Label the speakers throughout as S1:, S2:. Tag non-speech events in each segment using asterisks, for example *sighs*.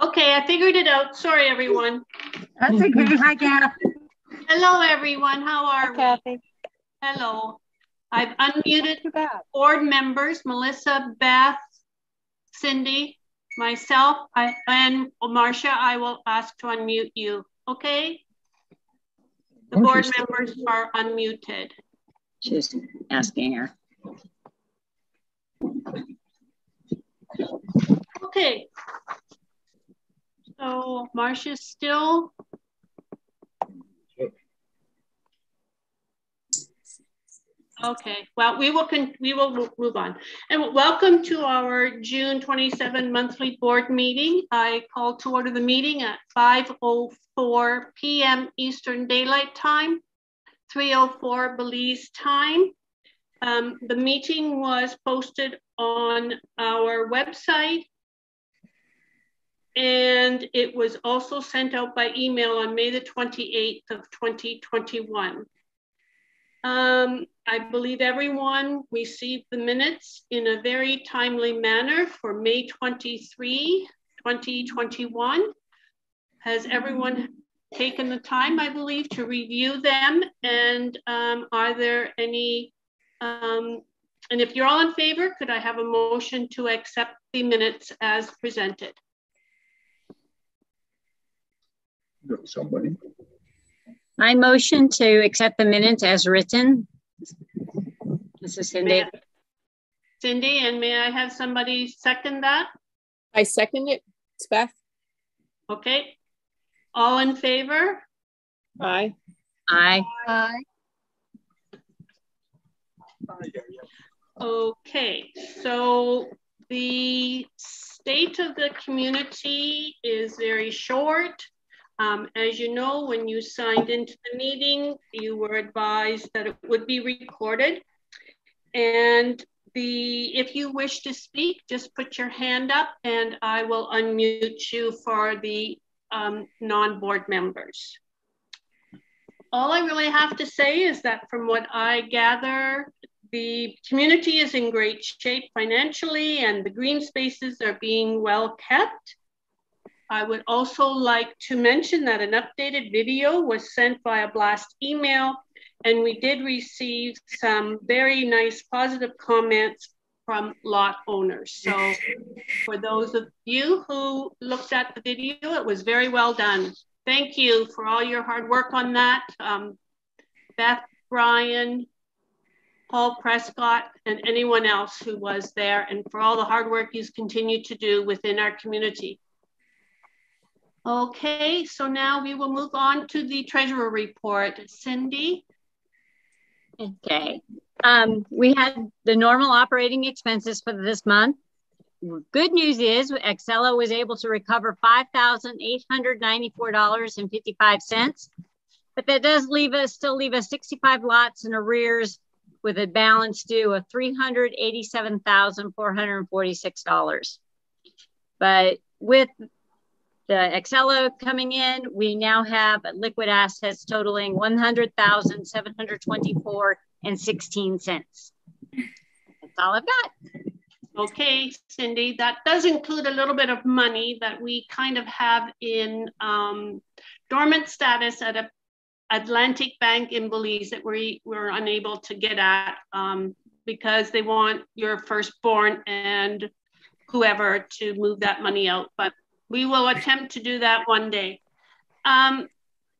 S1: Okay, I figured it out. Sorry, everyone.
S2: That's okay. Hi, Kath.
S1: Hello, everyone. How are
S3: Hi, Kathy.
S1: Hello. I've unmuted board members, Melissa, Beth, Cindy, myself, I, and Marcia. I will ask to unmute you. Okay? The board members are unmuted.
S2: She's asking her.
S1: Okay. So Marcia's still. Okay, well, we will we will move on. And welcome to our June 27 monthly board meeting. I call to order the meeting at 5.04 p.m. Eastern Daylight Time, 3.04 Belize time. Um, the meeting was posted on our website and it was also sent out by email on May the 28th of 2021. Um, I believe everyone received the minutes in a very timely manner for May 23, 2021. Has everyone taken the time, I believe, to review them? And um, are there any, um, and if you're all in favor, could I have a motion to accept the minutes as presented?
S4: Somebody.
S2: I motion to accept the minutes as written. This is Cindy.
S1: Cindy, and may I have somebody second that?
S3: I second it. It's Beth.
S1: Okay. All in favor?
S3: Aye.
S2: Aye.
S3: Aye.
S1: Okay, so the state of the community is very short. Um, as you know, when you signed into the meeting, you were advised that it would be recorded. And the if you wish to speak, just put your hand up and I will unmute you for the um, non-board members. All I really have to say is that from what I gather, the community is in great shape financially and the green spaces are being well kept. I would also like to mention that an updated video was sent via blast email, and we did receive some very nice positive comments from lot owners. So for those of you who looked at the video, it was very well done. Thank you for all your hard work on that. Um, Beth, Brian, Paul Prescott, and anyone else who was there, and for all the hard work he's continued to do within our community. Okay, so now we will move on to the treasurer report. Cindy?
S2: Okay. Um, we had the normal operating expenses for this month. Good news is Excella was able to recover $5,894.55, but that does leave us still leave us 65 lots in arrears with a balance due of $387,446. But with the Excella coming in, we now have liquid assets totaling 100,724 and 16 cents. That's all I've got.
S1: Okay, Cindy, that does include a little bit of money that we kind of have in um, dormant status at a Atlantic Bank in Belize that we were unable to get at um, because they want your firstborn and whoever to move that money out. But we will attempt to do that one day. Um,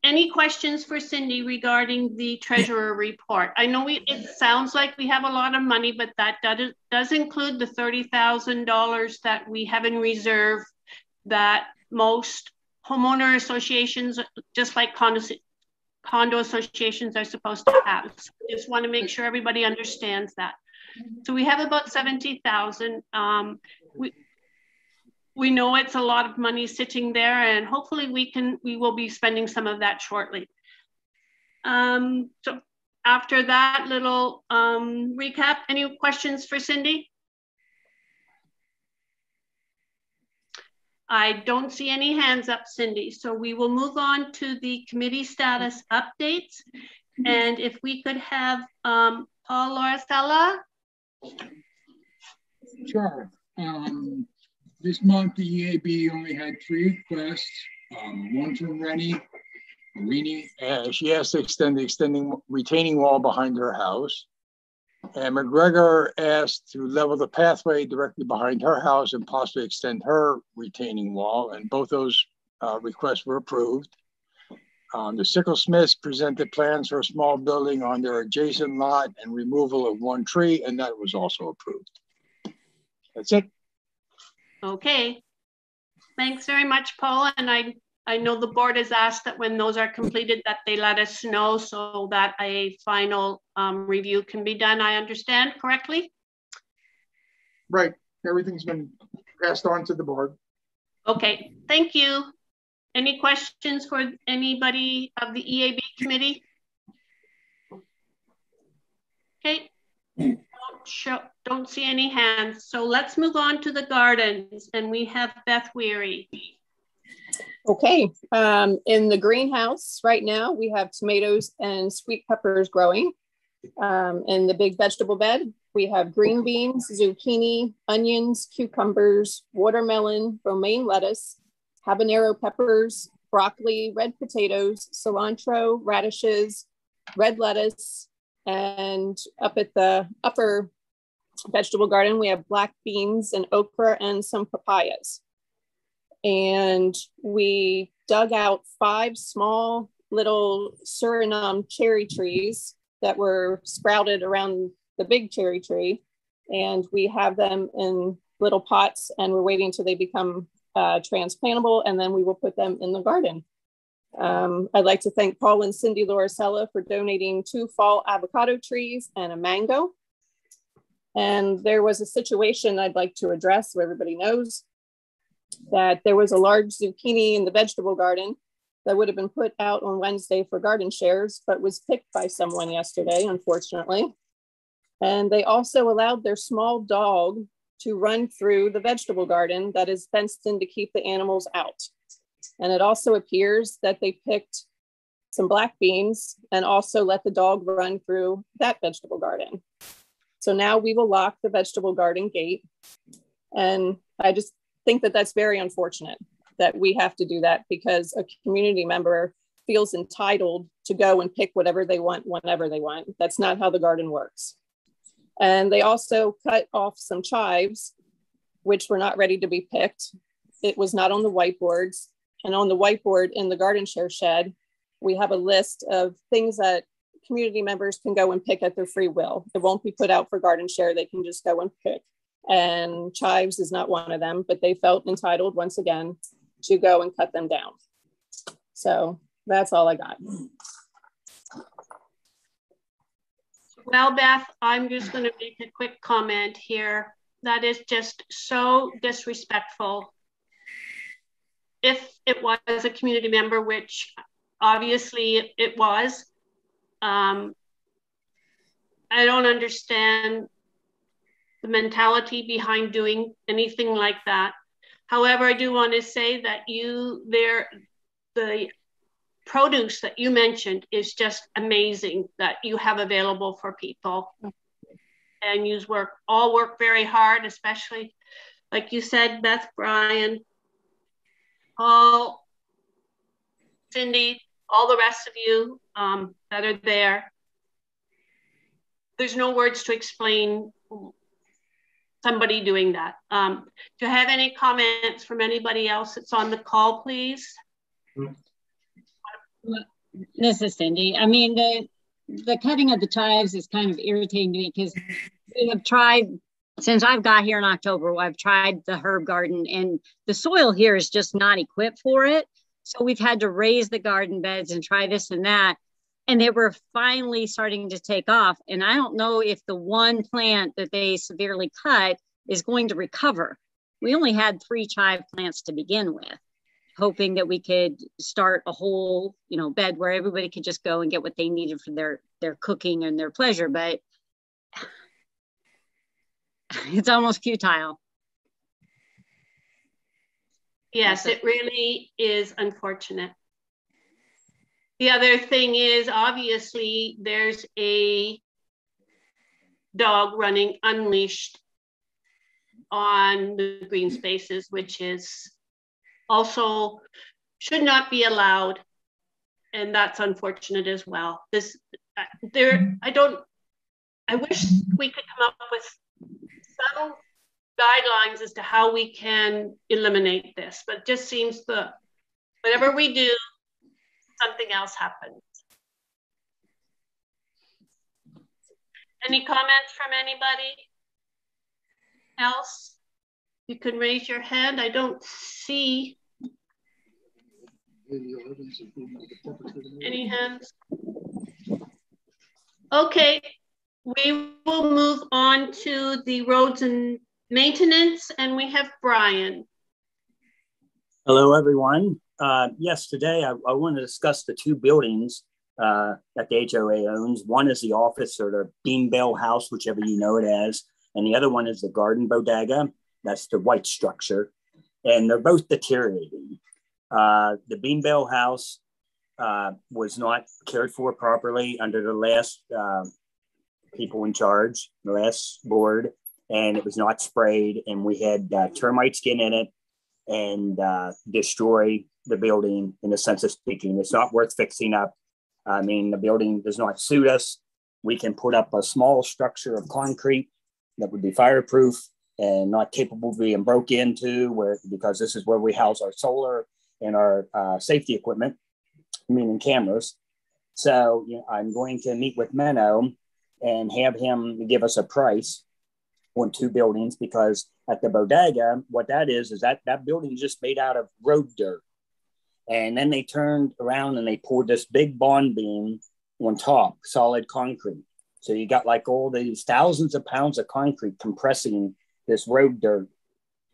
S1: any questions for Cindy regarding the treasurer report? I know we, it sounds like we have a lot of money, but that does, does include the $30,000 that we have in reserve that most homeowner associations, just like condo, condo associations are supposed to have. So just want to make sure everybody understands that. So we have about 70,000. Um, we, we know it's a lot of money sitting there and hopefully we can, we will be spending some of that shortly. Um, so after that little um, recap, any questions for Cindy? I don't see any hands up, Cindy. So we will move on to the committee status updates. And if we could have um, Paul Lauricella.
S4: Sure. Um, this month, the EAB only had three requests, um, one from Rennie Rennie, Uh, she asked to extend the extending retaining wall behind her house. And McGregor asked to level the pathway directly behind her house and possibly extend her retaining wall. And both those uh, requests were approved. Um, the Sickle Smiths presented plans for a small building on their adjacent lot and removal of one tree, and that was also approved. That's it.
S1: Okay. Thanks very much, Paul. And I, I know the board has asked that when those are completed that they let us know so that a final um, review can be done. I understand correctly?
S4: Right. Everything's been passed on to the board.
S1: Okay, thank you. Any questions for anybody of the EAB committee? Okay, show, don't see any hands. So let's move on to the gardens and we have Beth Weary.
S3: Okay, um, in the greenhouse right now, we have tomatoes and sweet peppers growing. Um, in the big vegetable bed, we have green beans, zucchini, onions, cucumbers, watermelon, romaine lettuce, habanero peppers, broccoli, red potatoes, cilantro, radishes, red lettuce, and up at the upper vegetable garden, we have black beans and okra and some papayas. And we dug out five small little Suriname cherry trees that were sprouted around the big cherry tree. And we have them in little pots and we're waiting till they become uh, transplantable, and then we will put them in the garden. Um, I'd like to thank Paul and Cindy Lauricella for donating two fall avocado trees and a mango. And there was a situation I'd like to address so everybody knows that there was a large zucchini in the vegetable garden that would have been put out on Wednesday for garden shares, but was picked by someone yesterday, unfortunately. And they also allowed their small dog to run through the vegetable garden that is fenced in to keep the animals out. And it also appears that they picked some black beans and also let the dog run through that vegetable garden. So now we will lock the vegetable garden gate. And I just think that that's very unfortunate that we have to do that because a community member feels entitled to go and pick whatever they want whenever they want. That's not how the garden works. And they also cut off some chives, which were not ready to be picked. It was not on the whiteboards. And on the whiteboard in the garden share shed, we have a list of things that community members can go and pick at their free will. It won't be put out for garden share. They can just go and pick. And chives is not one of them, but they felt entitled once again to go and cut them down. So that's all I got.
S1: Well, Beth, I'm just going to make a quick comment here. That is just so disrespectful. If it was a community member, which obviously it was, um, I don't understand the mentality behind doing anything like that. However, I do want to say that you there, the produce that you mentioned is just amazing that you have available for people. And you work all work very hard, especially like you said, Beth, Brian, Paul, Cindy, all the rest of you um, that are there. There's no words to explain somebody doing that. Um, do you have any comments from anybody else that's on the call, please?
S2: This is Cindy. I mean, the the cutting of the chives is kind of irritating to me because we have tried since I've got here in October. I've tried the herb garden, and the soil here is just not equipped for it. So we've had to raise the garden beds and try this and that. And they were finally starting to take off. And I don't know if the one plant that they severely cut is going to recover. We only had three chive plants to begin with hoping that we could start a whole you know bed where everybody could just go and get what they needed for their their cooking and their pleasure but *sighs* it's almost futile
S1: yes it really is unfortunate the other thing is obviously there's a dog running unleashed on the green spaces, which is also should not be allowed. And that's unfortunate as well. This, uh, there, I don't, I wish we could come up with subtle guidelines as to how we can eliminate this, but it just seems the, whatever we do, something else happens. Any comments from anybody else? You can raise your hand. I don't see any hands. Okay, we will move on to the roads and maintenance, and we have Brian.
S5: Hello, everyone. Uh, yes, today I, I want to discuss the two buildings uh, that the HOA owns. One is the office or the bean bale house, whichever you know it as, and the other one is the garden bodega. That's the white structure, and they're both deteriorating. Uh, the bean bale house uh, was not cared for properly under the last uh, people in charge, the last board, and it was not sprayed, and we had uh, termites get in it and uh, destroy the building in the sense of speaking. It's not worth fixing up. I mean, the building does not suit us. We can put up a small structure of concrete that would be fireproof and not capable of being broke into where because this is where we house our solar and our uh, safety equipment, meaning cameras. So you know, I'm going to meet with Menno and have him give us a price on two buildings because at the bodega, what that is is that that building is just made out of road dirt. And then they turned around and they poured this big bond beam on top, solid concrete. So you got like all these thousands of pounds of concrete compressing this road dirt,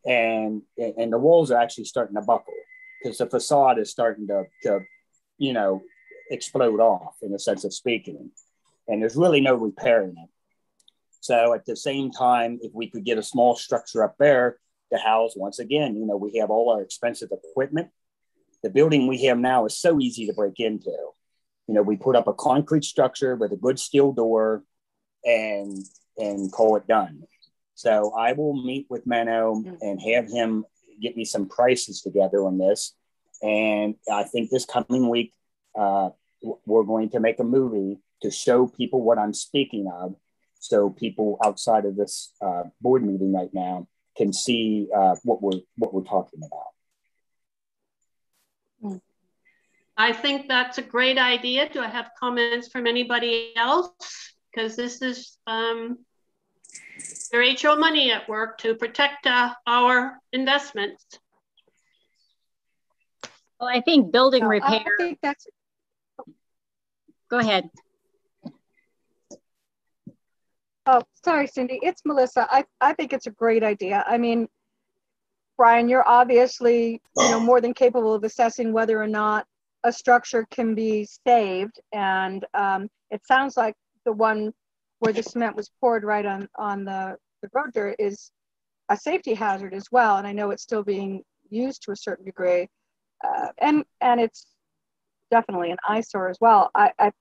S5: and and the walls are actually starting to buckle because the facade is starting to, to, you know, explode off in a sense of speaking, and there's really no repairing it. So at the same time, if we could get a small structure up there to house, once again, you know, we have all our expensive equipment. The building we have now is so easy to break into. You know, we put up a concrete structure with a good steel door and and call it done. So I will meet with Menno mm. and have him get me some prices together on this. And I think this coming week, uh, we're going to make a movie to show people what I'm speaking of so people outside of this uh, board meeting right now can see uh, what we're what we're talking about.
S1: I think that's a great idea. Do I have comments from anybody else? Because this is um, their HO money at work to protect uh, our investments.
S2: Well, I think building repair. I think that's. Go ahead.
S6: Oh, sorry, Cindy. It's Melissa. I, I think it's a great idea. I mean, Brian, you're obviously you know more than capable of assessing whether or not a structure can be saved, and um, it sounds like the one where the cement was poured right on on the the road dirt is a safety hazard as well. And I know it's still being used to a certain degree, uh, and and it's definitely an eyesore as well. I, I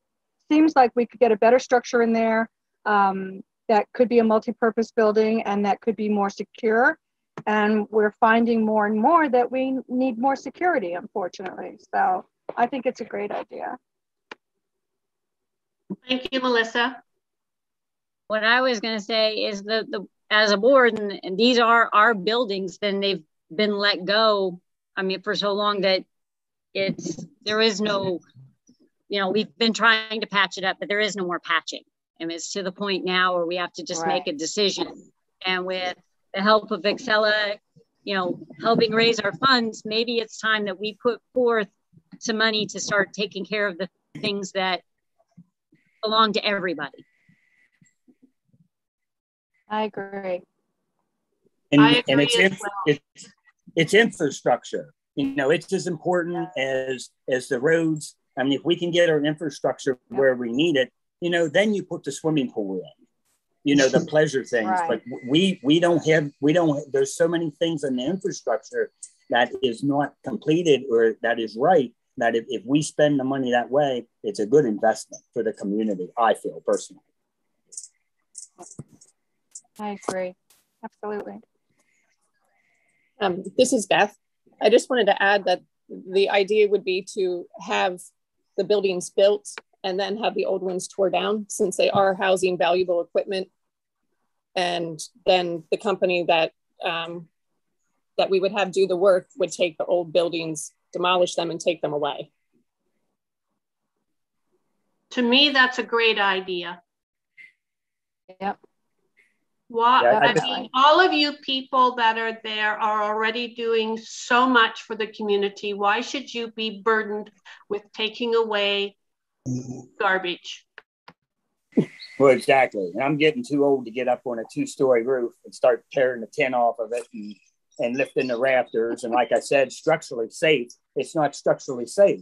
S6: seems like we could get a better structure in there. Um, that could be a multi-purpose building and that could be more secure. And we're finding more and more that we need more security, unfortunately. So I think it's a great idea.
S1: Thank you, Melissa.
S2: What I was going to say is that the as a board, and, and these are our buildings, then they've been let go. I mean, for so long that it's there is no, you know, we've been trying to patch it up, but there is no more patching. And it's to the point now where we have to just right. make a decision. And with the help of Excella, you know, helping raise our funds, maybe it's time that we put forth some money to start taking care of the things that belong to everybody.
S6: I agree.
S5: And, I agree and it's, inf- well. it's it's infrastructure. You know, it's as important as as the roads. I mean, if we can get our infrastructure yeah. where we need it, you know, then you put the swimming pool in, you know, the *laughs* pleasure things. Right. But we we don't have we don't there's so many things in the infrastructure that is not completed or that is right that if, if we spend the money that way, it's a good investment for the community, I feel personally.
S6: I agree. Absolutely.
S3: Um, this is Beth. I just wanted to add that the idea would be to have the buildings built and then have the old ones tore down since they are housing valuable equipment. And then the company that um, that we would have do the work would take the old buildings, demolish them, and take them away.
S1: To me, that's a great idea.
S6: Yep.
S1: What,
S5: Yeah, I
S1: I
S5: bet-
S1: mean, all of you people that are there are already doing so much for the community. Why should you be burdened with taking away garbage?
S5: Well, exactly. And I'm getting too old to get up on a two story roof and start tearing the tin off of it and, and lifting the rafters. And like I said, structurally safe, it's not structurally safe.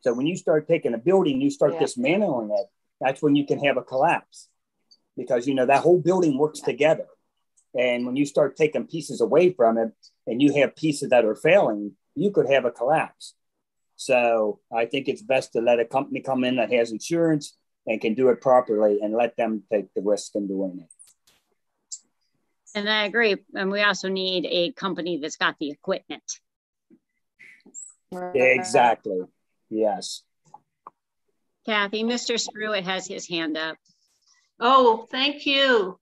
S5: So when you start taking a building, you start
S6: Yeah.
S5: dismantling it, that's when you can have a collapse because, you know, that whole building works together. And when you start taking pieces away from it and you have pieces that are failing, you could have a collapse. So I think it's best to let a company come in that has insurance and can do it properly and let them take the risk in doing it.
S2: And I agree. And we also need a company that's got the equipment.
S5: Exactly. Yes.
S2: Kathy, Mr. Spruitt has his hand up.
S1: Oh, thank you.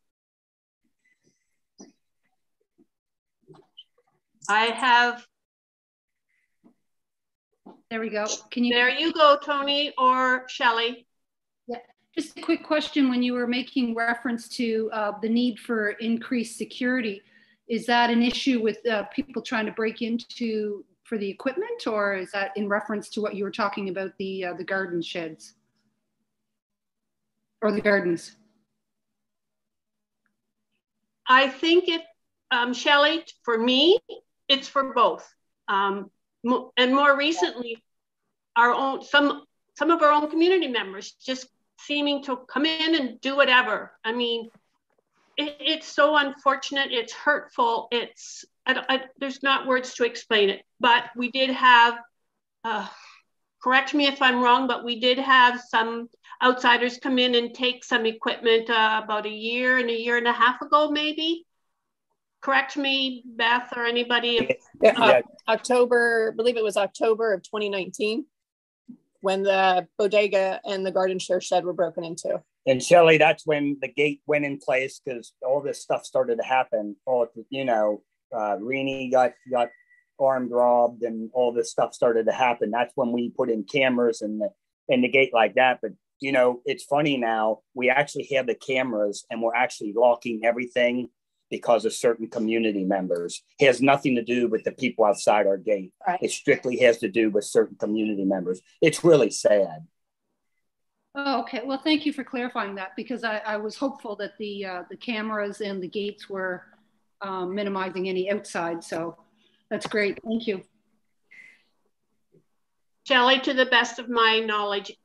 S1: I have,
S7: There we go. Can you,
S1: there you go, Tony or Shelley. Yeah.
S7: Just a quick question, when you were making reference to uh, the need for increased security, is that an issue with uh, people trying to break into, for the equipment? Or is that in reference to what you were talking about, the, uh, the garden sheds? Or the gardens?
S1: I think it, um, Shelley, for me, it's for both. Um, and more recently, our own, some, some of our own community members just seeming to come in and do whatever. I mean, it, it's so unfortunate. It's hurtful. It's, I, I, there's not words to explain it, but we did have, uh, correct me if I'm wrong, but we did have some outsiders come in and take some equipment uh, about a year and a year and a half ago, maybe. Correct me, Beth, or anybody. if-
S3: Yeah, uh,
S5: Yeah.
S3: October, I believe it was October of 2019 when the bodega and the garden share shed were broken into.
S5: And Shelly, that's when the gate went in place because all this stuff started to happen. All you know, uh, Rini got got armed robbed, and all this stuff started to happen. That's when we put in cameras and the and the gate like that. But you know, it's funny now. We actually have the cameras, and we're actually locking everything because of certain community members. It has nothing to do with the people outside our gate.
S6: Right.
S5: It strictly has to do with certain community members. It's really sad.
S7: Oh, okay. Well, thank you for clarifying that because I, I was hopeful that the, uh, the cameras and the gates were um, minimizing any outside. So that's great. Thank you.
S1: Shelley, to the best of my knowledge,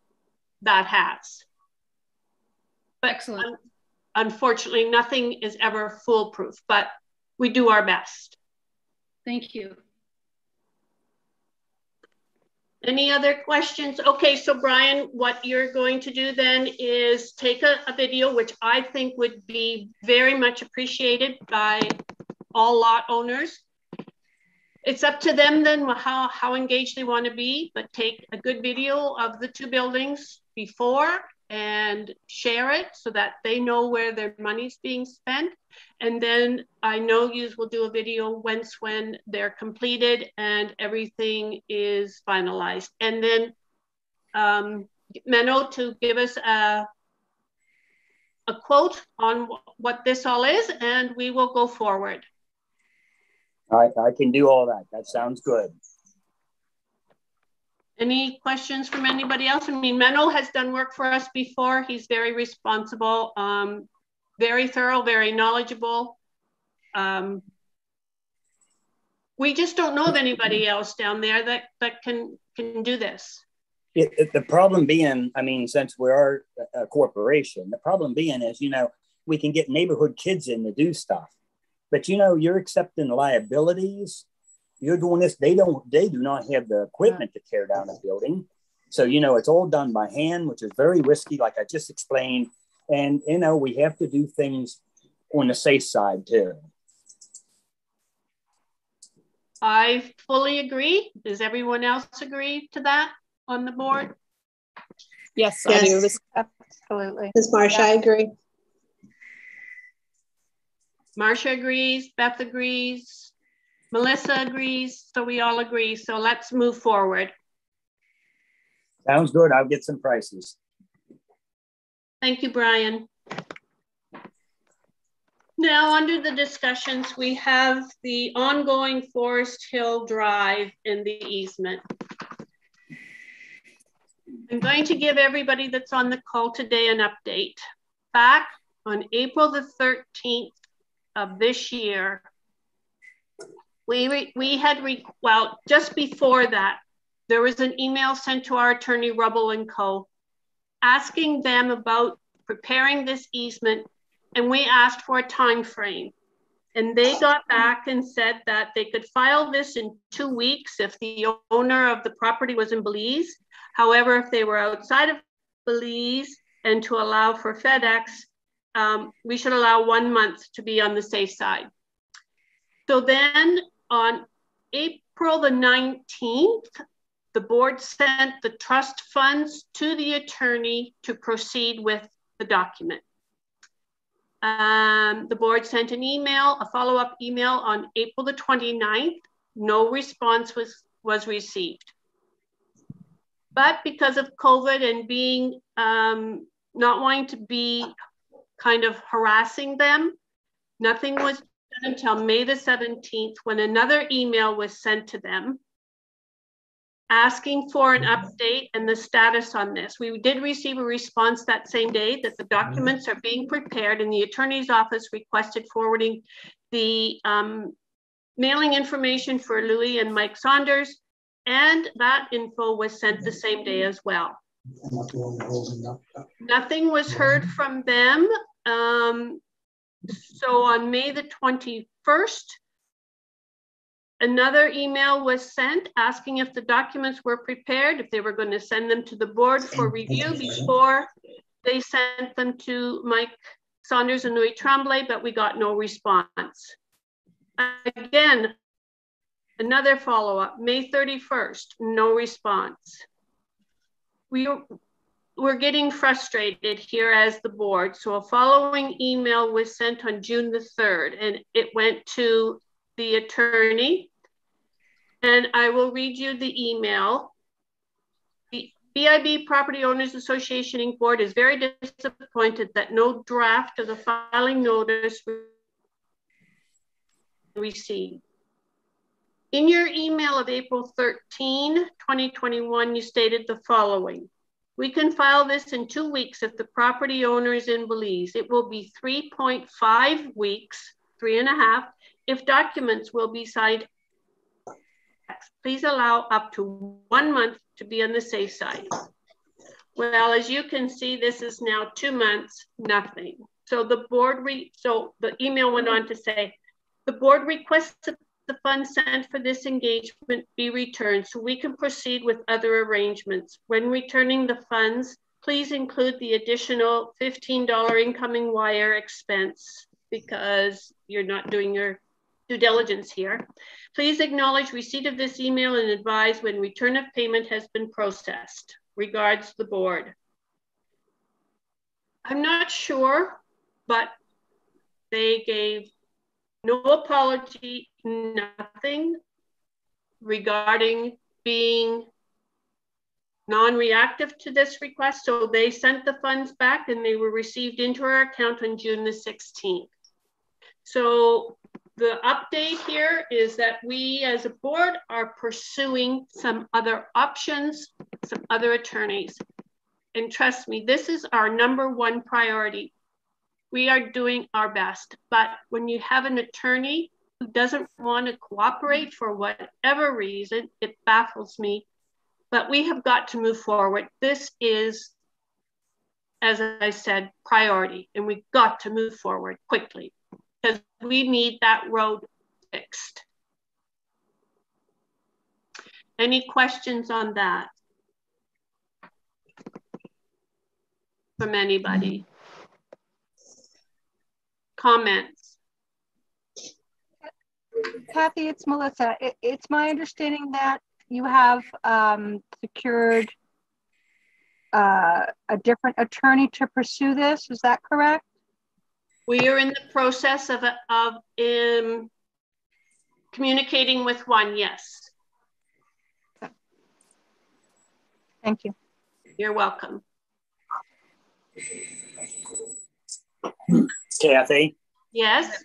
S1: that has. But
S7: Excellent.
S1: Unfortunately, nothing is ever foolproof, but we do our best.
S7: Thank you.
S1: Any other questions? Okay, so Brian, what you're going to do then is take a, a video, which I think would be very much appreciated by all lot owners. It's up to them then how, how engaged they want to be, but take a good video of the two buildings before and share it so that they know where their money's being spent. And then I know you will do a video once when they're completed and everything is finalized. And then um, Menno to give us a, a quote on wh- what this all is, and we will go forward.
S5: I, I can do all that. That sounds good.
S1: Any questions from anybody else? I mean, Menno has done work for us before. He's very responsible, um, very thorough, very knowledgeable. Um, we just don't know of anybody else down there that, that can, can do this.
S5: It, it- the problem being, I mean, since we are a corporation, the problem being is, you know, we can get neighborhood kids in to do stuff, but you know, you're accepting liabilities. You're doing this. They don't. They do not have the equipment to tear down a building. So you know, it's all done by hand, which is very risky, like I just explained. And you know, we have to do things on the safe side too.
S1: I fully agree. Does everyone else agree to that on the board?
S3: Yes,
S8: Yes.
S3: I do.
S6: Absolutely.
S8: Ms. Marcia, I agree.
S1: Marcia agrees, Beth agrees, Melissa agrees, so we all agree. So let's move forward.
S5: Sounds good. I'll get some prices.
S1: Thank you, Brian. Now, under the discussions, we have the ongoing Forest Hill Drive and the easement. I'm going to give everybody that's on the call today an update. Back on April the 13th of this year, we, re- we had, re- well, just before that, there was an email sent to our attorney Rubble and Co. asking them about preparing this easement and we asked for a time frame. And they got back and said that they could file this in two weeks if the owner of the property was in Belize. However, if they were outside of Belize and to allow for FedEx, um, we should allow one month to be on the safe side. So then on April the 19th, the board sent the trust funds to the attorney to proceed with the document. Um, the board sent an email, a follow-up email on April the 29th. No response was, was received. But because of COVID and being, um, not wanting to be kind of harassing them, nothing was until May the 17th when another email was sent to them asking for an update and the status on this. We did receive a response that same day that the documents are being prepared and the attorney's office requested forwarding the um, mailing information for Louis and Mike Saunders. And that info was sent the same day as well. Nothing was heard from them. Um, so on May the 21st, Another email was sent asking if the documents were prepared, if they were going to send them to the board for review before they sent them to Mike Saunders and Louis Tremblay, but we got no response. Again, another follow-up, May 31st, no response. We, we're getting frustrated here as the board. So a following email was sent on June the 3rd and it went to the attorney. And I will read you the email. The BIB Property Owners Association Inc. Board is very disappointed that no draft of the filing notice received. In your email of April 13, 2021, you stated the following. We can file this in two weeks if the property owner is in Belize. It will be 3.5 weeks, three and a half, if documents will be signed, please allow up to one month to be on the safe side. Well, as you can see, this is now two months, nothing. So the board, re so the email went on to say, the board requests that the funds sent for this engagement be returned so we can proceed with other arrangements. When returning the funds, please include the additional $15 incoming wire expense because you're not doing your due diligence here. Please acknowledge receipt of this email and advise when return of payment has been processed. Regards the board. I'm not sure, but they gave no apology, nothing regarding being non-reactive to this request. So they sent the funds back and they were received into our account on June the 16th. So the update here is that we as a board are pursuing some other options, some other attorneys. And trust me, this is our number one priority. We are doing our best, but when you have an attorney who doesn't want to cooperate for whatever reason, it baffles me. But we have got to move forward. This is, as I said, priority, and we've got to move forward quickly because we need that road fixed. Any questions on that? From anybody? Comments?
S6: Kathy, it's Melissa. It, it's my understanding that you have um, secured uh, a different attorney to pursue this. Is that correct?
S1: We are in the process of, of um, communicating with one, yes.
S6: Thank you.
S1: You're welcome.
S5: Kathy,
S1: Yes,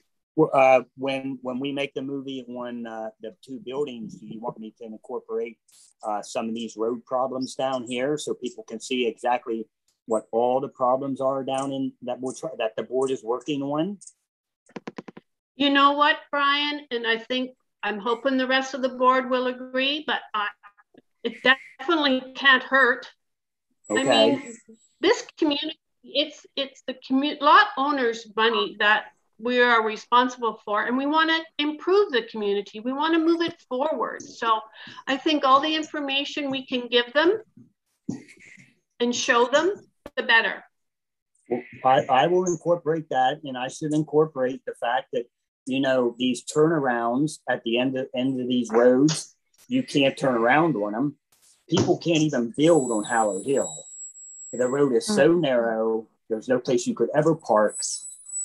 S5: uh, when when we make the movie on uh, the two buildings, do you want me to incorporate uh, some of these road problems down here so people can see exactly what all the problems are down in that we're try- that the board is working on?
S1: you know what, Brian, and I think, I'm hoping the rest of the board will agree, but I, it definitely can't hurt.
S5: Okay.
S1: I mean, this community, it's, it's the commu, lot owners' money that we are responsible for, and we want to improve the community. We want to move it forward. So I think all the information we can give them and show them, the better.
S5: Well, I, I will incorporate that, and I should incorporate the fact that you know these turnarounds at the end of end of these roads, you can't turn around on them. People can't even build on Hallow Hill. The road is so mm. narrow. There's no place you could ever park.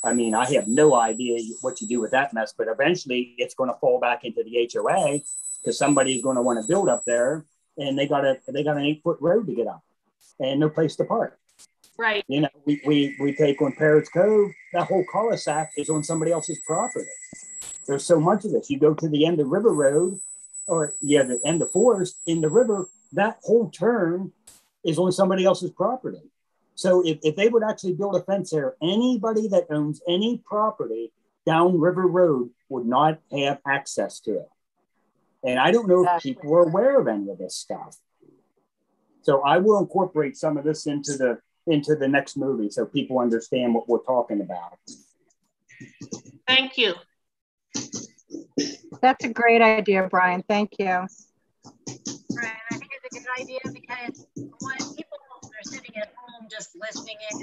S5: I mean, I have no idea what you do with that mess, but eventually it's going to fall back into the HOA because somebody's going to want to build up there, and they got a they got an eight foot road to get up, and no place to park.
S1: Right.
S5: You know, we, we, we take on Parrots Cove, that whole cul-de-sac is on somebody else's property. There's so much of this. You go to the end of River Road, or yeah, the end of Forest in the river, that whole turn is on somebody else's property. So if, if they would actually build a fence there, anybody that owns any property down River Road would not have access to it. And I don't know if people are aware of any of this stuff. So I will incorporate some of this into the into the next movie so people understand what we're talking about.
S1: Thank you.
S6: That's a great idea, Brian. Thank you.
S2: Idea because when people are sitting at home just listening in,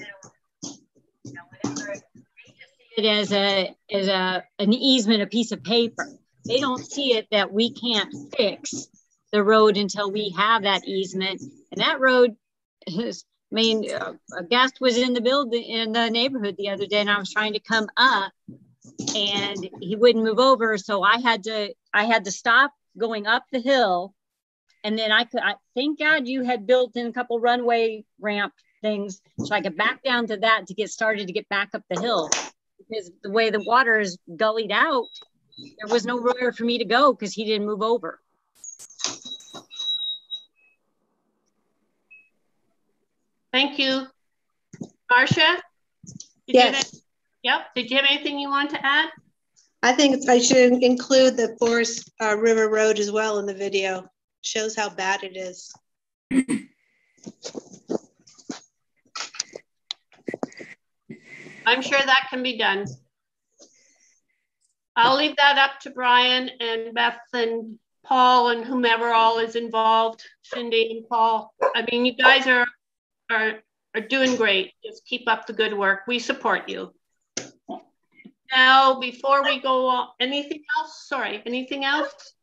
S2: you know, whatever, they just see it as a as a an easement, a piece of paper. They don't see it that we can't fix the road until we have that easement, and that road is. I mean, uh, a guest was in the building in the neighborhood the other day, and I was trying to come up, and he wouldn't move over, so I had to I had to stop going up the hill and then I could, I thank God you had built in a couple runway ramp things so I could back down to that to get started to get back up the hill. Because the way the water is gullied out, there was nowhere for me to go because he didn't move over.
S1: Thank you. Marcia? did you have
S8: Yes.
S1: Yep. Did you have anything you want to add?
S8: I think I should include the Forest uh, River Road as well in the video. Shows how bad it is.
S1: I'm sure that can be done. I'll leave that up to Brian and Beth and Paul and whomever all is involved, Cindy and Paul. I mean, you guys are, are, are doing great. Just keep up the good work. We support you. Now, before we go on, anything else? Sorry, anything else?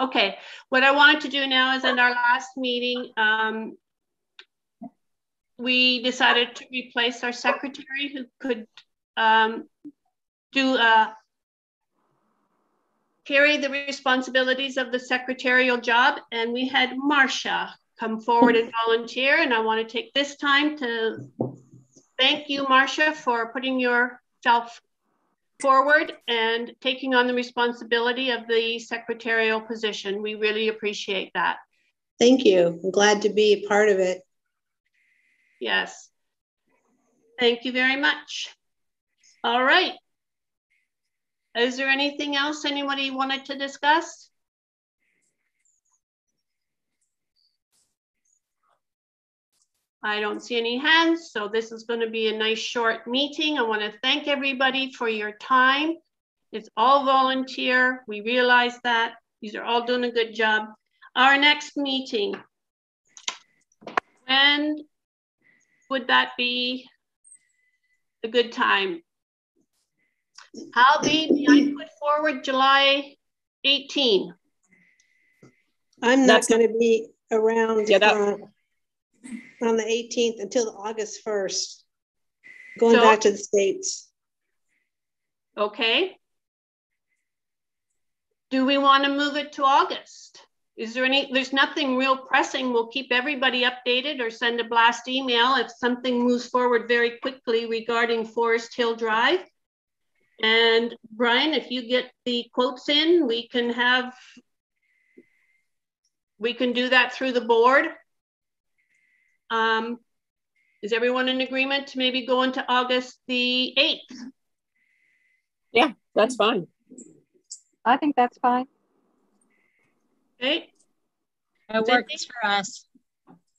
S1: Okay, what I wanted to do now is in our last meeting, um, we decided to replace our secretary who could um, do uh, carry the responsibilities of the secretarial job. And we had Marcia come forward and volunteer. And I want to take this time to thank you, Marcia, for putting yourself forward and taking on the responsibility of the secretarial position. We really appreciate that.
S8: Thank you. I'm glad to be a part of it.
S1: Yes. Thank you very much. All right. Is there anything else anybody wanted to discuss? I don't see any hands, so this is going to be a nice short meeting. I want to thank everybody for your time. It's all volunteer. We realize that. These are all doing a good job. Our next meeting. When would that be a good time? Halby, may I put forward July 18?
S8: I'm not going to be around
S3: Yeah, that-
S8: uh, on the 18th until August 1st. Going
S1: So-
S8: back to the States.
S1: Okay. Do we want to move it to August? Is there any, there's nothing real pressing. We'll keep everybody updated or send a blast email if something moves forward very quickly regarding Forest Hill Drive. And Brian, if you get the quotes in, we can have, we can do that through the board. Um, is everyone in agreement to maybe go into August the 8th?
S3: Yeah, That's fine.
S6: I think that's fine.
S1: Okay,
S2: It works for us.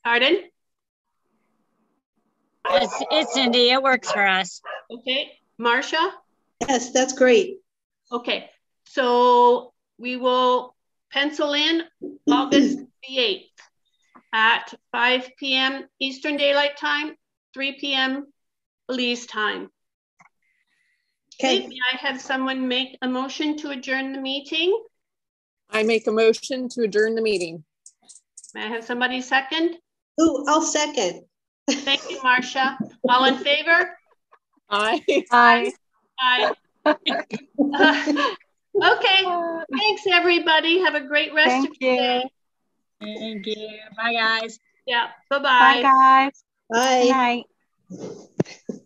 S1: pardon?
S2: It's, it's Cindy. It works for us.
S1: Okay, Marcia?
S8: Yes, that's great.
S1: Okay, so we will pencil in August *clears throat* the 8th at 5 p.m. Eastern Daylight Time, 3 p.m. Belize time. Okay,
S8: Okay,
S1: may I have someone make a motion to adjourn the meeting?
S3: I make a motion to adjourn the meeting.
S1: May I have somebody second?
S8: Ooh, I'll second.
S1: Thank you, Marcia. All in favor?
S3: Aye.
S6: Aye.
S1: Aye. *laughs* *laughs* Okay, thanks, everybody. Have a great rest of your
S6: you.
S1: day.
S2: Thank you. Bye, guys.
S1: Yeah,
S6: Bye,
S1: bye-bye.
S6: guys.
S8: Bye.
S6: Good night.